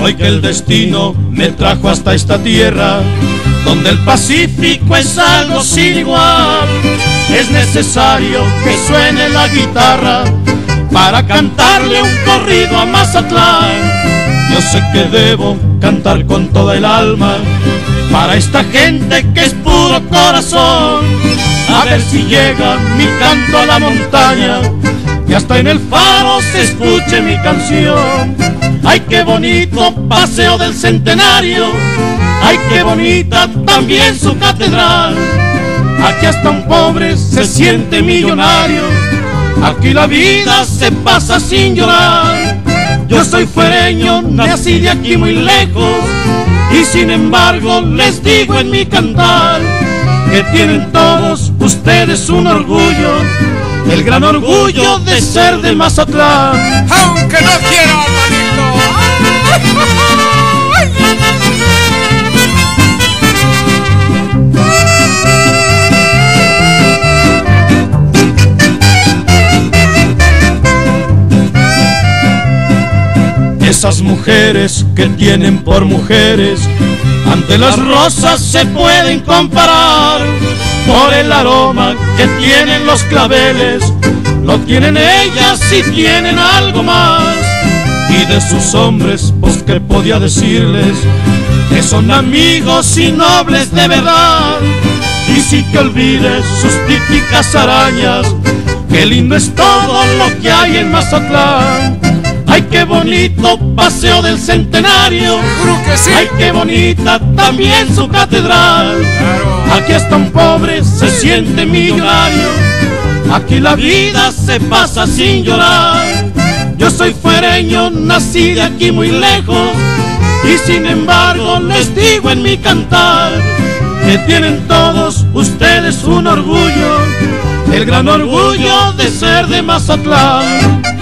Hoy que el destino me trajo hasta esta tierra, donde el Pacífico es algo sin igual, es necesario que suene la guitarra para cantarle un corrido a Mazatlán. Yo sé que debo cantar con toda el alma para esta gente que es puro corazón. A ver si llega mi canto a la montaña y hasta en el faro se escuche mi canción. Ay, qué bonito paseo del centenario, ay, qué bonita también su catedral. Aquí hasta un pobre se siente millonario, aquí la vida se pasa sin llorar. Yo soy fuereño, nací de aquí muy lejos, y sin embargo les digo en mi cantar que tienen todos ustedes un orgullo, el gran orgullo de ser de Mazatlán. Aunque no quiera, Esas mujeres que tienen por mujeres, ante las rosas se pueden comparar. Por el aroma que tienen los claveles, lo tienen ellas y tienen algo más. Y de sus hombres, pues que podía decirles, que son amigos y nobles de verdad. Y si te olvides sus típicas arañas, qué lindo es todo lo que hay en Mazatlán. Ay, qué bonito paseo del centenario. Ay, qué bonita también su catedral. Aquí está un pobre, se siente millonario. Aquí la vida se pasa sin llorar. Yo soy fuereño, nací de aquí muy lejos. Y sin embargo les digo en mi cantar que tienen todos ustedes un orgullo, el gran orgullo de ser de Mazatlán.